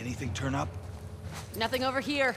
Anything turn up? Nothing over here.